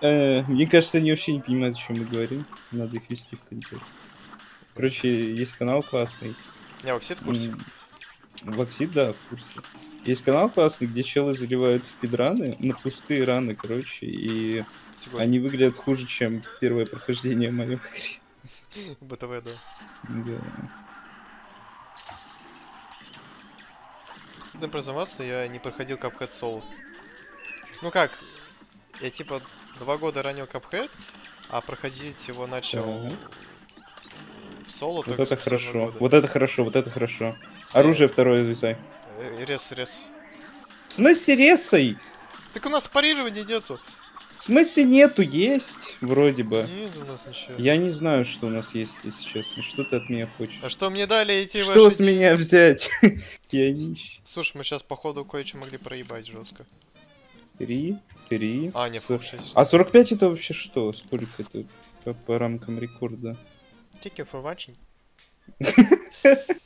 Э, мне кажется, они вообще не понимают, о чем мы говорим. Надо их вести в контекст. Короче, есть канал классный. Не, Оксид в курсе. Ваксид, да, в курсе. Есть канал классный, где челы заливают спидраны на пустые раны, короче, и Типа, они выглядят хуже, чем первое прохождение мое в игре. БТВ, да. Да. Стыдно признаваться, я не проходил Cuphead Soul. Ну как, я типа два года ранил Cuphead, а проходить его начал Так. в соло Вот это хорошо. года. Вот это хорошо, вот это хорошо. Оружие второе зависай. Э, Рез, рез. В смысле ресой? Так у нас парирования нету. В смысле нету, есть, вроде бы. Нет у нас ничего. Я не знаю, что у нас есть, если честно. Что ты от меня хочешь? А что мне дали эти Что ваши с меня взять? Я нищий. Слушай, мы сейчас походу кое-что могли проебать жестко. Три, три. А, не, Сор- фу, 6. А 45 это вообще что? Сколько это по, по рамкам рекорда? Thank you for watching.